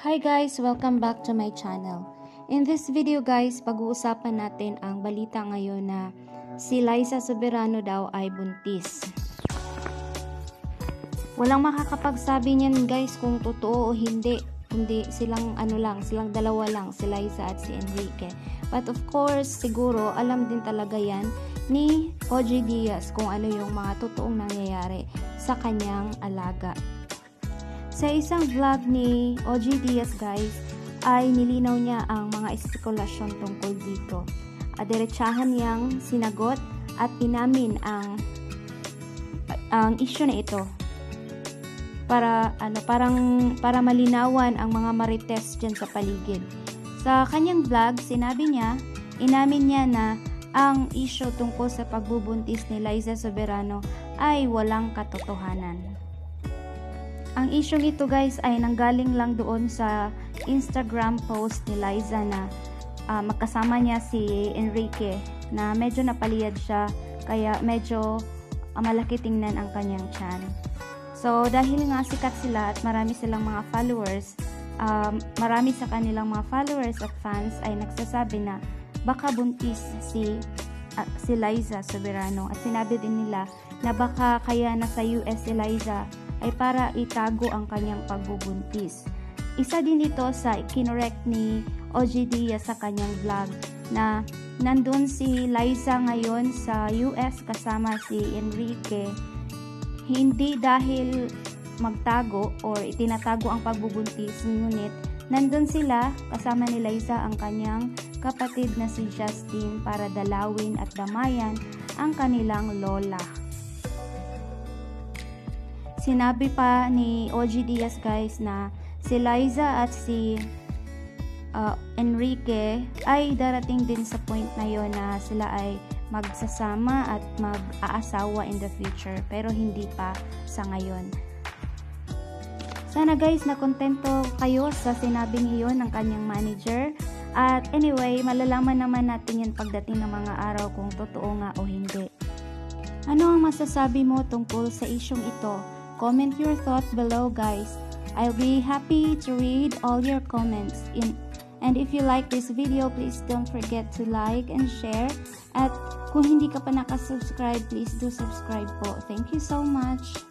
Hi guys! Welcome back to my channel. In this video guys, pag-uusapan natin ang balita ngayon na si Liza Soberano daw ay buntis. Walang makakapagsabi niyan guys kung totoo o hindi. Hindi silang ano lang, silang dalawa lang, si Liza at si Enrique. But of course, siguro alam din talaga yan ni OG Diaz kung ano yung mga totoong nangyayari sa kanyang alaga. Sa isang vlog ni OG Diaz guys, ay nilinaw niya ang mga espekulasyon tungkol dito. At diretsahan niyang sinagot at inamin ang ang issue na ito para ano parang para malinawan ang mga marites diyan sa paligid. Sa kanyang vlog, sinabi niya, inamin niya na ang issue tungkol sa pagbubuntis ni Liza Soberano ay walang katotohanan. Ang issue ito guys ay nanggaling lang doon sa Instagram post ni Liza na uh, magkasama niya si Enrique na medyo napaliyad siya kaya medyo uh, malaki tingnan ang kanyang chan. So dahil nga sikat sila at marami silang mga followers, um, marami sa kanilang mga followers at fans ay nagsasabi na baka buntis si uh, si Liza Soberano at sinabi din nila na baka kaya nasa US si Liza ay para itago ang kanyang pagbubuntis. Isa din ito sa kinorek ni OG Diaz sa kanyang vlog na nandun si Liza ngayon sa US kasama si Enrique hindi dahil magtago or itinatago ang pagbubuntis ngunit nandun sila kasama ni Liza ang kanyang kapatid na si Justin para dalawin at damayan ang kanilang lola. Sinabi pa ni OG Diaz guys na si Liza at si uh, Enrique ay darating din sa point na yon na sila ay magsasama at mag-aasawa in the future pero hindi pa sa ngayon. Sana guys na kontento kayo sa sinabing iyon ng kanyang manager. At anyway, malalaman naman natin yan pagdating ng mga araw kung totoo nga o hindi. Ano ang masasabi mo tungkol sa isyong ito? Comment your thought below guys. I'll be happy to read all your comments. In, and if you like this video, please don't forget to like and share. At kung hindi ka pa nakasubscribe, please do subscribe po. Thank you so much.